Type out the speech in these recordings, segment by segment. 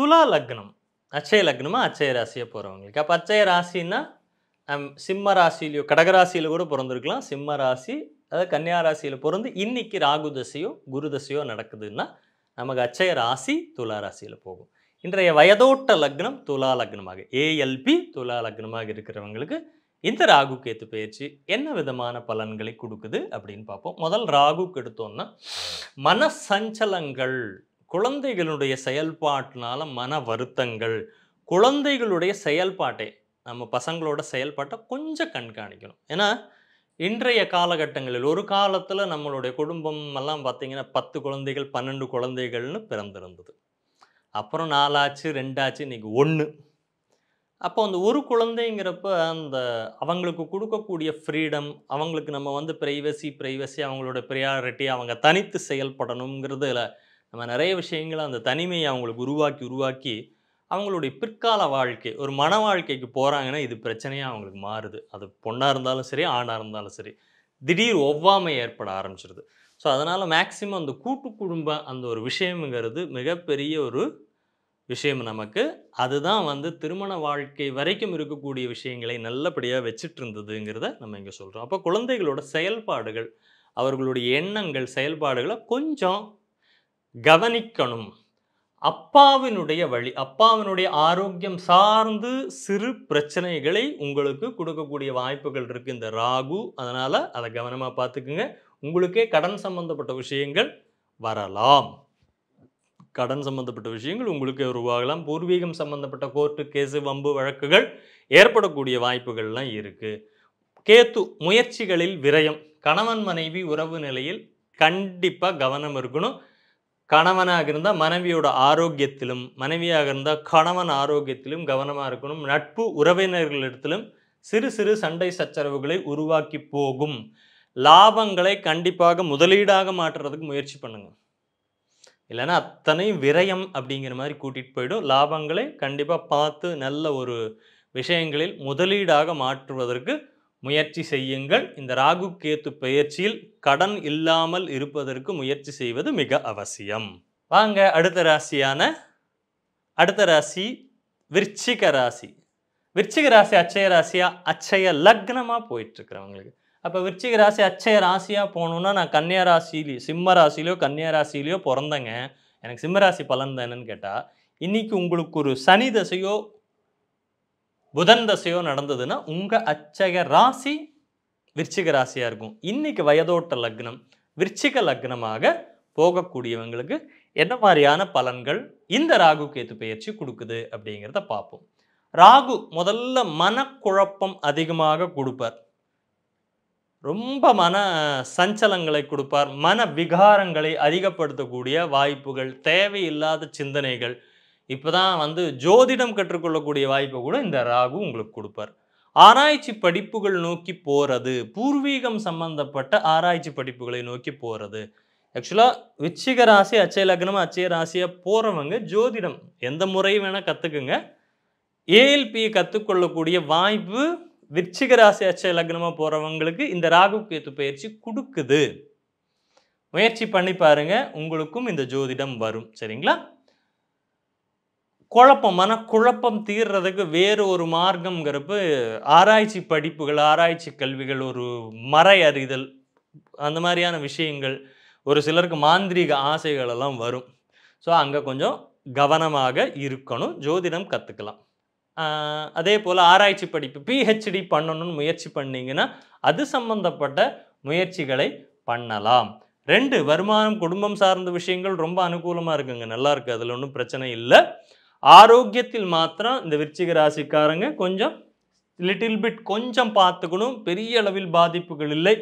துலா லக்னம். அச்சய லக்னமாக அச்சய ராசியாக போகிறவங்களுக்கு அப்போ அச்சய ராசின்னா சிம்ம ராசியிலையோ கடகராசியில் கூட பிறந்திருக்கலாம். சிம்ம ராசி அதாவது கன்னியா ராசியில் பிறந்து இன்னைக்கு ராகு தசையோ குரு தசையோ நடக்குதுன்னா நமக்கு அச்சய ராசி துலா ராசியில் போகும். இன்றைய வயதோட்ட லக்னம் துலா லக்னமாக. ஏஎல்பி துலா லக்னமாக இருக்கிறவங்களுக்கு இந்த ராகு கேத்து பயிற்சி என்ன விதமான பலன்களை கொடுக்குது அப்படின்னு பார்ப்போம். முதல் ராகுக்கு எடுத்தோம்னா மன சஞ்சலங்கள் குழந்தைகளுடைய செயல்பாட்டினால மன வருத்தங்கள் குழந்தைகளுடைய செயல்பாட்டை நம்ம பசங்களோட செயல்பாட்டை கொஞ்சம் கண்காணிக்கணும். ஏன்னா இன்றைய காலகட்டங்களில் ஒரு காலத்தில் நம்மளுடைய குடும்பம் எல்லாம் பார்த்திங்கன்னா பத்து குழந்தைகள் பன்னெண்டு குழந்தைகள்னு பிறந்திருந்தது. அப்புறம் நாலாச்சு ரெண்டாச்சு இன்னைக்கு ஒன்று அப்போ அந்த ஒரு குழந்தைங்கிறப்ப அந்த அவங்களுக்கு கொடுக்கக்கூடிய ஃப்ரீடம் அவங்களுக்கு நம்ம வந்து ப்ரைவசி ப்ரைவசி அவங்களோட ப்ரியாரிட்டி அவங்க தனித்து செயல்படணுங்கிறதுல நம்ம நிறைய விஷயங்களை அந்த தனிமையை அவங்களுக்கு உருவாக்கி உருவாக்கி அவங்களுடைய பிற்கால வாழ்க்கை ஒரு மன வாழ்க்கைக்கு போகிறாங்கன்னா இது பிரச்சனையாக அவங்களுக்கு மாறுது. அது பொண்ணாக இருந்தாலும் சரி ஆணாக இருந்தாலும் சரி திடீர் ஒவ்வாமை ஏற்பட ஆரம்பிச்சிருது. ஸோ அதனால் மேக்சிமம் அந்த கூட்டு குடும்ப அந்த ஒரு விஷயம்ங்கிறது மிகப்பெரிய ஒரு விஷயம் நமக்கு. அதுதான் வந்து திருமண வாழ்க்கை வரைக்கும் இருக்கக்கூடிய விஷயங்களை நல்லபடியாக வச்சுட்டு இருந்ததுங்கிறத நம்ம இங்கே சொல்கிறோம் அப்போ குழந்தைகளோட செயல்பாடுகள் அவர்களுடைய எண்ணங்கள் செயல்பாடுகளை கொஞ்சம் கவனிக்கணும். அப்பாவினுடைய வழி அப்பாவினுடைய ஆரோக்கியம் சார்ந்து சிறு பிரச்சனைகளை உங்களுக்கு கொடுக்கக்கூடிய வாய்ப்புகள் இருக்குது இந்த ராகு. அதனால் அதை கவனமாக பார்த்துக்குங்க. உங்களுக்கே கடன் சம்பந்தப்பட்ட விஷயங்கள் வரலாம். கடன் சம்பந்தப்பட்ட விஷயங்கள் உங்களுக்கே உருவாகலாம். பூர்வீகம் சம்பந்தப்பட்ட கோர்ட்டு கேஸு வம்பு வழக்குகள் ஏற்படக்கூடிய வாய்ப்புகள்லாம் இருக்குது கேத்து முயற்சிகளில் விரயம் கணவன் மனைவி உறவு நிலையில் கண்டிப்பாக கவனம் இருக்கணும். கணவனாக இருந்தால் மனைவியோட ஆரோக்கியத்திலும் மனைவியாக இருந்தால் கணவன் ஆரோக்கியத்திலும் கவனமாக இருக்கணும். நட்பு உறவினர்களிடத்திலும் சிறு சிறு சண்டை சச்சரவுகளை உருவாக்கி போகும். லாபங்களை கண்டிப்பாக முதலீடாக மாற்றுறதுக்கு முயற்சி பண்ணுங்கள் இல்லைன்னா அத்தனை விரயம் அப்படிங்கிற மாதிரி கூட்டிகிட்டு போயிடும். லாபங்களை கண்டிப்பாக பார்த்து நல்ல ஒரு விஷயங்களில் முதலீடாக மாற்றுவதற்கு முயற்சி செய்யுங்கள். இந்த ராகு கேத்து பயிற்சியில் கடன் இல்லாமல் இருப்பதற்கு முயற்சி செய்வது மிக அவசியம். வாங்க அடுத்த ராசியான அடுத்த ராசி விருச்சிக ராசி. விருச்சிக ராசி அச்சய ராசியா? அச்சய லக்னமாக போயிட்டுருக்குறவங்களுக்கு. அப்போ விருச்சிக ராசி அச்சய ராசியாக போகணுன்னா நான் கன்னியா ராசிலேயோ சிம்ம ராசிலையோ கன்னியா ராசிலையோ பிறந்தேங்க. எனக்கு சிம்ம ராசி பலன் தானேன்னு கேட்டால் இன்றைக்கி உங்களுக்கு ஒரு சனி தசையோ புதன் தசையோ நடந்ததுன்னா உங்கள் அச்சக ராசி விருச்சிக ராசியாக இருக்கும். இன்றைக்கி வயதோட்ட லக்னம் விருச்சிக லக்னமாக போகக்கூடியவங்களுக்கு என்ன மாதிரியான பலன்கள் இந்த ராகு கேத்து பயிற்சி கொடுக்குது அப்படிங்கிறத பார்ப்போம். ராகு முதல்ல மனக்குழப்பம் அதிகமாக கொடுப்பார். ரொம்ப மன சஞ்சலங்களை கொடுப்பார். மன விகாரங்களை அதிகப்படுத்தக்கூடிய வாய்ப்புகள் தேவையில்லாத சிந்தனைகள் இப்போ தான் வந்து ஜோதிடம் கற்றுக்கொள்ளக்கூடிய வாய்ப்பை கூட இந்த ராகு உங்களுக்கு கொடுப்பார். ஆராய்ச்சி படிப்புகள் நோக்கி போகிறது பூர்வீகம் சம்பந்தப்பட்ட ஆராய்ச்சி படிப்புகளை நோக்கி போகிறது ஆக்சுவலாக விச்சிக ராசி அச்சய லக்னம் அச்சய ராசியாக போகிறவங்க ஜோதிடம் எந்த முறை வேணால் கற்றுக்குங்க ஏஎல்பி கற்றுக்கொள்ளக்கூடிய வாய்ப்பு விச்சிக ராசி அச்சய லக்னமாக போகிறவங்களுக்கு இந்த ராகு கேத்து பயிற்சி கொடுக்குது. முயற்சி பண்ணி பாருங்கள் உங்களுக்கும் இந்த ஜோதிடம் வரும். சரிங்களா? குழப்பம் மனக்குழப்பம் தீர்றதுக்கு வேறு ஒரு மார்க்கம்ங்கிறப்ப ஆராய்ச்சி படிப்புகள் ஆராய்ச்சி கல்விகள் ஒரு மறை அறிதல் அந்த மாதிரியான விஷயங்கள் ஒரு சிலருக்கு மாந்திரீக ஆசைகள் எல்லாம் வரும். ஸோ அங்கே கொஞ்சம் கவனமாக இருக்கணும் ஜோதிடம் கற்றுக்கலாம் அதே போல் ஆராய்ச்சி படிப்பு பிஹெச்டி பண்ணணும்னு முயற்சி பண்ணீங்கன்னா அது சம்பந்தப்பட்ட முயற்சிகளை பண்ணலாம். ரெண்டு வருமானம் குடும்பம் சார்ந்த விஷயங்கள் ரொம்ப அனுகூலமாக இருக்குங்க. நல்லா இருக்குது அதில் ஒன்றும் பிரச்சனை இல்லை. ஆரோக்கியத்தில் மாத்திரம் இந்த விருச்சிக ராசிக்காரங்க கொஞ்சம் லிட்டில் பிட் கொஞ்சம் பார்த்துக்கணும். பெரிய அளவில் பாதிப்புகள் இல்லை.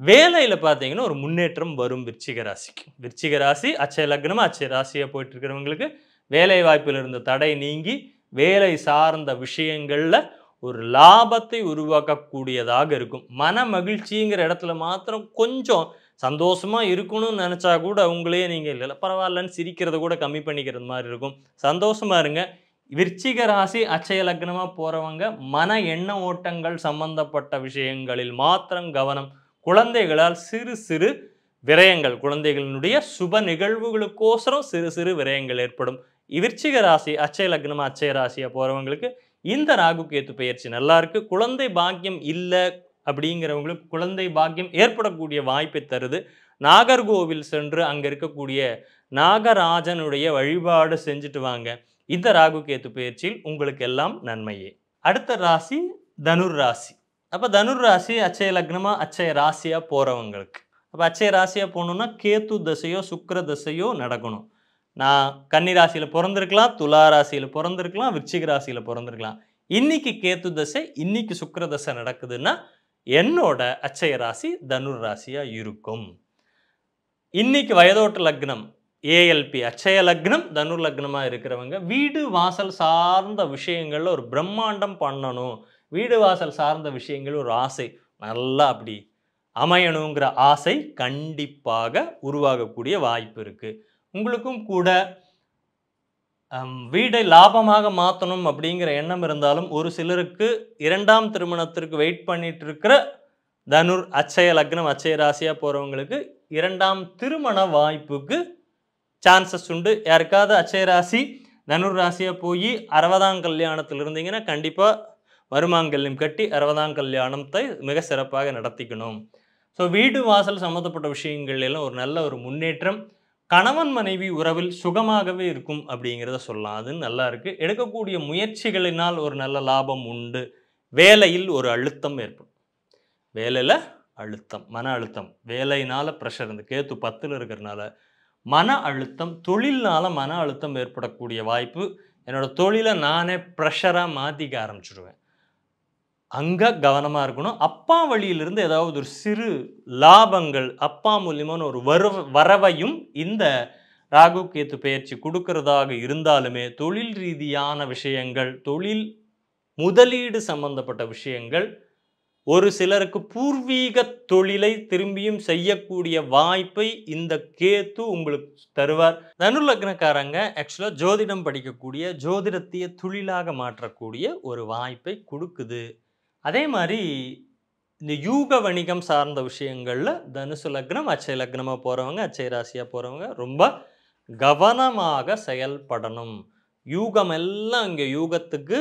வேலையில் பார்த்தீங்கன்னா ஒரு முன்னேற்றம் வரும் விருச்சிக ராசிக்கு. விருச்சிக ராசி அச்சய லக்னமாக அச்சய ராசியாக போயிட்டு இருக்கிறவங்களுக்கு வேலை வாய்ப்பில் இருந்த தடை நீங்கி வேலை சார்ந்த விஷயங்களில் ஒரு லாபத்தை உருவாக்கக்கூடியதாக இருக்கும். மன மகிழ்ச்சிங்கிற இடத்துல மாத்திரம் கொஞ்சம் சந்தோஷமாக இருக்கணும்னு நினச்சா கூட உங்களே நீங்கள் இல்லை பரவாயில்லன்னு சிரிக்கிறத கூட கம்மி பண்ணிக்கிறது மாதிரி இருக்கும். சந்தோஷமாக இருங்க. விருச்சிக ராசி அச்சய லக்னமாக போகிறவங்க மன எண்ண ஓட்டங்கள் சம்பந்தப்பட்ட விஷயங்களில் மாத்திரம் கவனம். குழந்தைகளால் சிறு சிறு விரயங்கள் குழந்தைகளினுடைய சுப நிகழ்வுகளுக்கோசரம் சிறு சிறு விரயங்கள் ஏற்படும். விருச்சிக ராசி அச்சய லக்னமாக அச்சய ராசியாக போகிறவங்களுக்கு இந்த ராகு கேத்து பயிற்சி நல்லா இருக்கு. குழந்தை பாக்கியம் இல்லை அப்படிங்கிறவங்களுக்கு குழந்தை பாக்கியம் ஏற்படக்கூடிய வாய்ப்பை தருது. நாகர்கோவில் சென்று அங்கே இருக்கக்கூடிய நாகராஜனுடைய வழிபாடு செஞ்சுட்டு வாங்க. இந்த ராகு கேத்து பயிற்சியில் உங்களுக்கு எல்லாம் நன்மையே. அடுத்த ராசி தனுர் ராசி. அப்போ தனுர் ராசி அச்சய லக்னமாக அச்சய ராசியா போகிறவங்களுக்கு அப்போ அச்சய ராசியா போகணுன்னா கேத்து தசையோ சுக்கர தசையோ நடக்கணும். நான் கன்னி ராசியில் பிறந்திருக்கலாம் துலா ராசியில் பிறந்திருக்கலாம் விருச்சிக ராசியில் பிறந்திருக்கலாம். இன்னைக்கு கேத்து தசை இன்னைக்கு சுக்கிர தசை நடக்குதுன்னா என்னோட அச்சய ராசி தனுர் ராசியாக இருக்கும். இன்னைக்கு வயதோட்ட லக்னம் ஏஎல்பி அச்சய லக்னம் தனுர் லக்னமாக இருக்கிறவங்க வீடு வாசல் சார்ந்த விஷயங்களில் ஒரு பிரம்மாண்டம் பண்ணணும். வீடு வாசல் சார்ந்த விஷயங்கள் ஒரு ஆசை. நல்லா அப்படி அமையணுங்கிற ஆசை கண்டிப்பாக உருவாகக்கூடிய வாய்ப்பு இருக்குது உங்களுக்கும் கூட வீடை லாபமாக மாற்றணும் அப்படிங்கிற எண்ணம் இருந்தாலும் ஒரு சிலருக்கு இரண்டாம் திருமணத்திற்கு வெயிட் பண்ணிட்டு இருக்கிற தனுர் அச்சய லக்னம் அச்சய ராசியாக போகிறவங்களுக்கு இரண்டாம் திருமண வாய்ப்புக்கு சான்சஸ் உண்டு. யாருக்காவது அச்சய ராசி தனுர் ராசியாக போய் அறுபதாம் கல்யாணத்தில் இருந்தீங்கன்னா கண்டிப்பாக வருமாங்கல்யம் கட்டி அறுபதாம் கல்யாணத்தை மிக சிறப்பாக நடத்திக்கணும். ஸோ வீடு வாசல் சம்மந்தப்பட்ட விஷயங்கள் எல்லாம் ஒரு நல்ல ஒரு முன்னேற்றம். கணவன் மனைவி உறவில் சுகமாகவே இருக்கும் அப்படிங்கிறத சொல்லலாம். அது நல்லா இருக்குது எடுக்கக்கூடிய முயற்சிகளினால் ஒரு நல்ல லாபம் உண்டு. வேலையில் ஒரு அழுத்தம் ஏற்படும். வேலையில் அழுத்தம் மன அழுத்தம். வேலையினால் ப்ரெஷர் இந்த கேத்து பத்தில் இருக்கிறனால மன அழுத்தம் தொழில்னால மன அழுத்தம் ஏற்படக்கூடிய வாய்ப்பு என்னோடய தொழிலை நானே ப்ரெஷராக மாற்றிக்க ஆரம்பிச்சிடுவேன் அங்கே கவனமாக இருக்கணும். அப்பா வழியிலிருந்து ஏதாவது ஒரு சிறு லாபங்கள் அப்பா மூலியமான ஒரு வரவு வரவையும் இந்த ராகு கேத்து பயிற்சி கொடுக்கறதாக இருந்தாலுமே தொழில் ரீதியான விஷயங்கள் தொழில் முதலீடு சம்பந்தப்பட்ட விஷயங்கள் ஒரு சிலருக்கு பூர்வீக தொழிலை திரும்பியும் செய்யக்கூடிய வாய்ப்பை இந்த கேத்து உங்களுக்கு தருவார். தனுலக்னக்காரங்க ஆக்சுவலாக ஜோதிடம் படிக்கக்கூடிய ஜோதிடத்தையே தொழிலாக மாற்றக்கூடிய ஒரு வாய்ப்பை கொடுக்குது. அதே மாதிரி இந்த யூக வணிகம் சார்ந்த விஷயங்களில் தனுசு லக்னம் அச்சய லக்னமாக போகிறவங்க அச்சய ராசியாக போகிறவங்க ரொம்ப கவனமாக செயல்படணும். யூகம் எல்லாம் இங்கே யூகத்துக்கு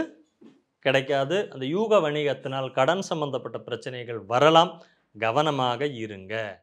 கிடைக்காது. அந்த யூக வணிகத்தினால் கடன் சம்பந்தப்பட்ட பிரச்சனைகள் வரலாம். கவனமாக இருங்க.